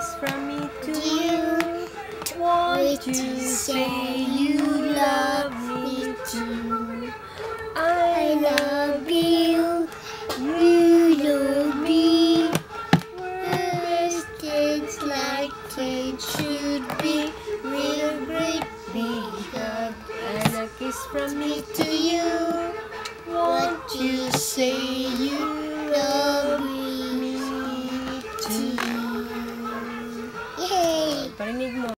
kiss from me to you. Won't you say you love me too? I love you. You love me. Where's kids like kids should be? Real great big hug and a kiss from me to you. Won't you say Yay! But I need